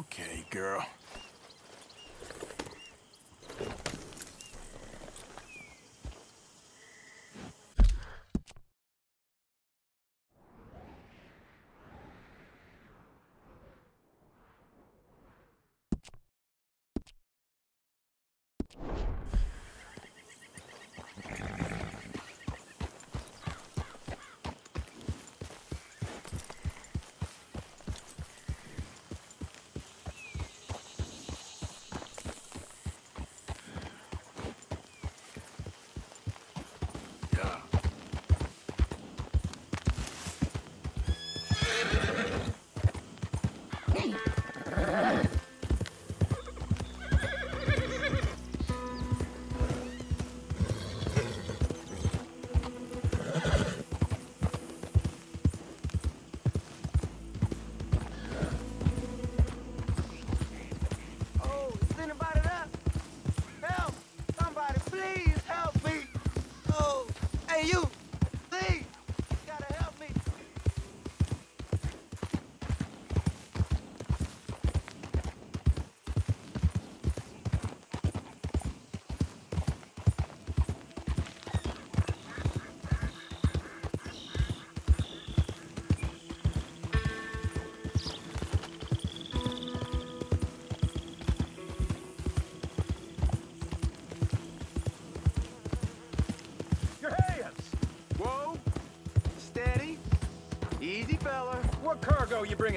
Okay, girl.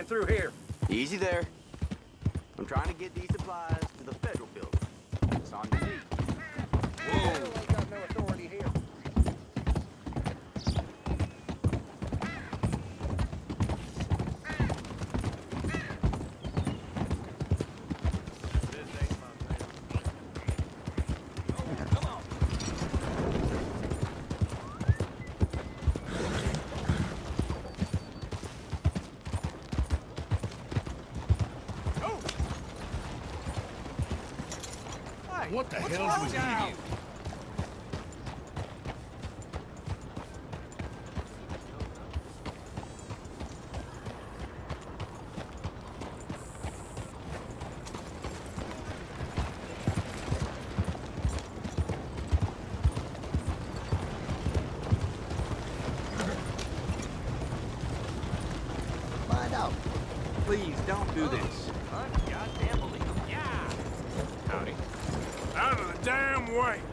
Through here? Easy there. I'm trying to get these supplies to the federal building. It's on. Whoa! Hell's with you? Please don't do this. Goddamn illegal. Yeah! Howdy. Out of the damn way!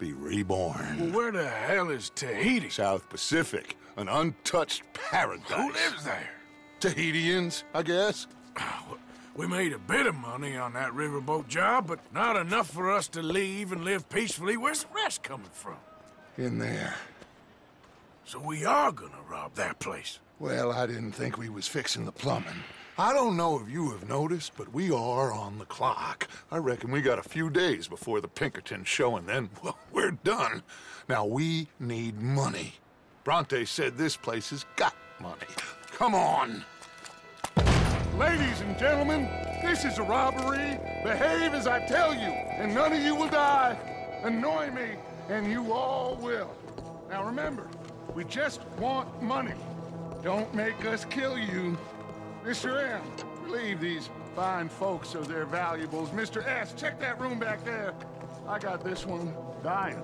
be reborn. Well, where the hell is Tahiti? South Pacific, an untouched paradise. Who lives there? Tahitians, I guess. Ah, we made a bit of money on that riverboat job, but not enough for us to leave and live peacefully. Where's the rest coming from? In there. So we are gonna rob that place. Well, I didn't think we was fixing the plumbing. I don't know if you have noticed, but we are on the clock. I reckon we got a few days before the Pinkerton show, and then, well, we're done. Now, we need money. Bronte said this place has got money. Come on. Ladies and gentlemen, this is a robbery. Behave as I tell you, and none of you will die. Annoy me, and you all will. Now remember, we just want money. Don't make us kill you. Mr. M, relieve these fine folks of their valuables. Mr. S, check that room back there. I got this one dying.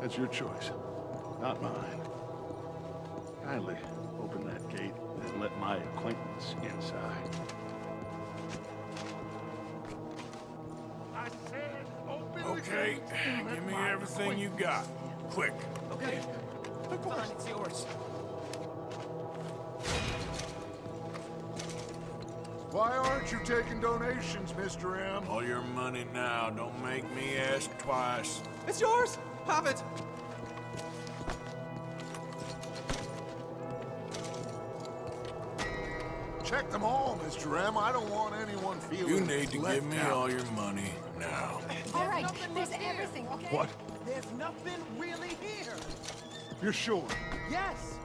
That's your choice, not mine. Kindly open that gate and let my acquaintance inside. I said open the Okay, gate and give me everything you got. Quick. Okay. Fine, it's yours. Why aren't you taking donations, Mr. M? All your money now. Don't make me ask twice. It's yours. Have it. Check them all, Mr. M. I don't want anyone feeling You need to give me out. all your money now. All right, there's everything, okay? What? There's nothing really here. You're sure? Yes.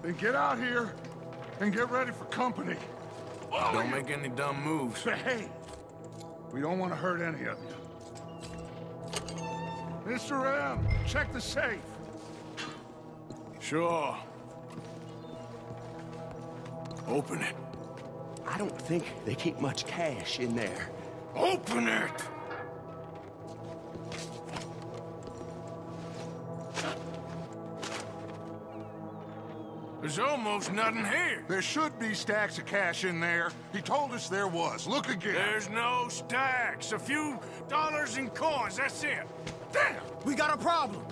Then get out here and get ready for company. All Don't make any dumb moves. Hey, We don't want to hurt any of you. Mr. M, check the safe. Sure. Open it. I don't think they keep much cash in there. Open it! There's almost nothing here. There should be stacks of cash in there. He told us there was. Look again. There's no stacks. A few dollars in coins, that's it. Damn! We got a problem.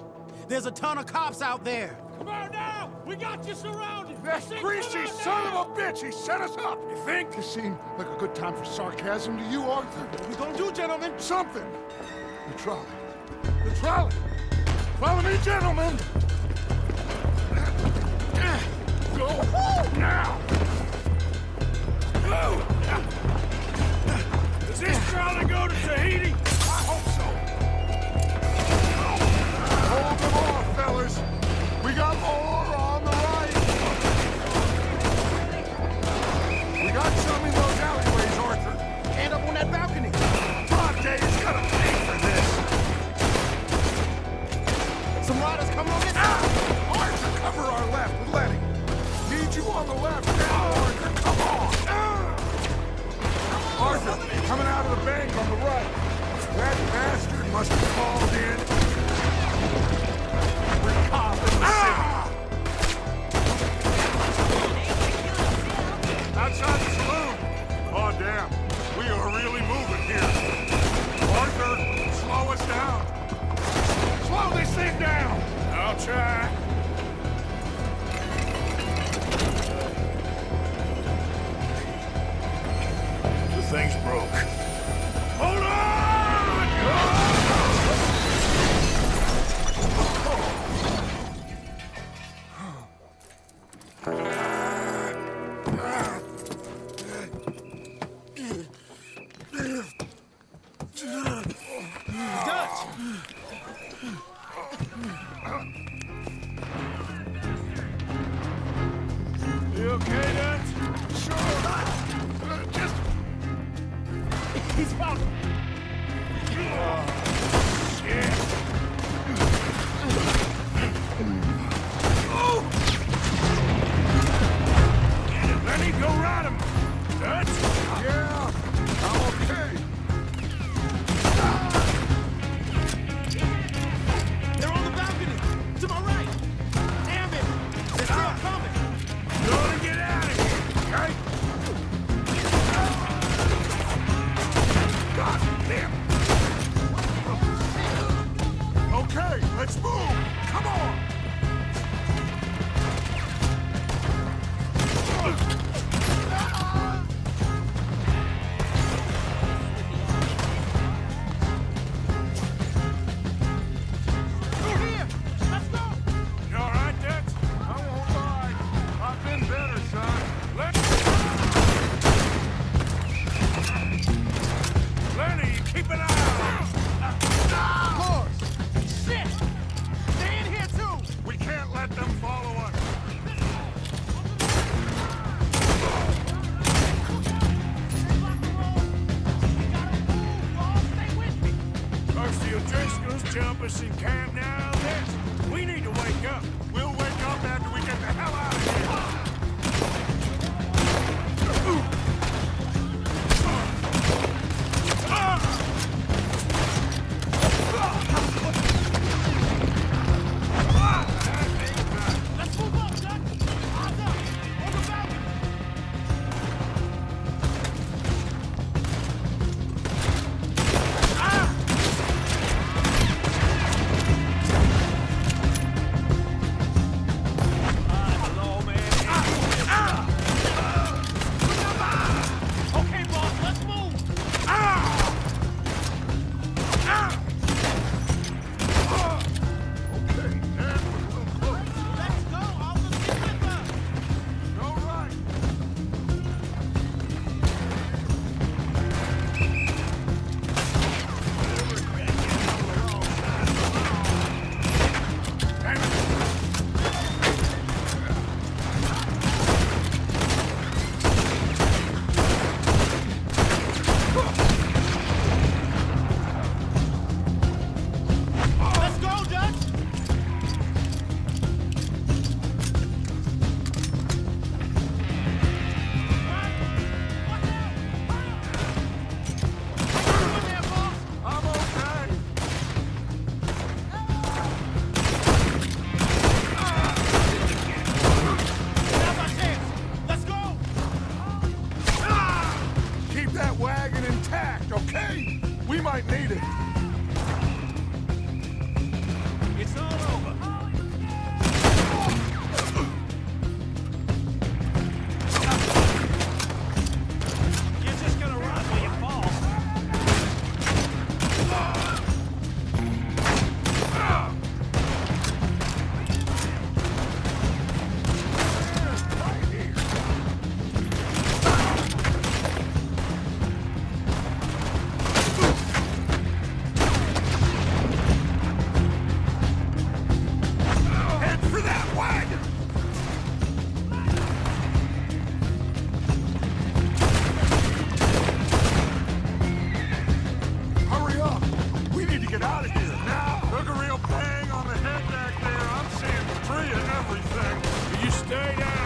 There's a ton of cops out there. Come on now! We got you surrounded! That greasy son of a bitch! He set us up! You think? This seemed like a good time for sarcasm to you, Arthur. What we gonna do, gentlemen? Something! The trolley. The trolley! Follow me, gentlemen! Go now! Does this trolley go to Tahiti? I hope so! Hold them off, fellas! We got more on the right! We got up on that balcony. For this! Some riders coming! Arthur, coming out of the bank on the right. Iverson can't Stay down!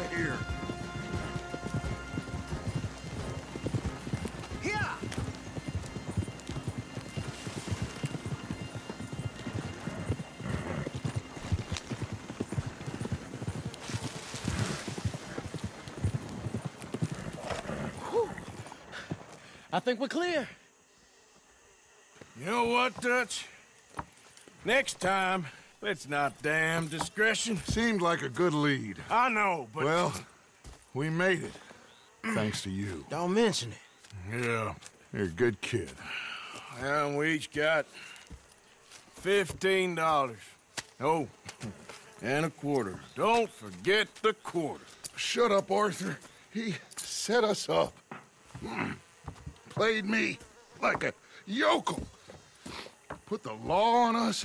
out of here. I think we're clear. You know what, Dutch? Next time, it's not damn discretion. Seemed like a good lead. I know, but... Well, we made it. Thanks to you. Don't mention it. Yeah, you're a good kid. And we each got $15. Oh, and a quarter. Don't forget the quarter. Shut up, Arthur. He set us up. Played me like a yokel. Put the law on us.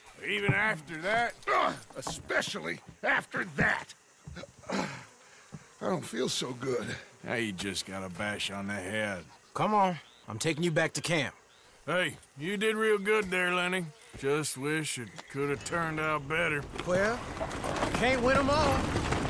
Even after that? Ugh, especially after that. I don't feel so good. Now you just got a bash on the head. Come on. I'm taking you back to camp. Hey, you did real good there, Lenny. Just wish it could have turned out better. Well, can't win them all.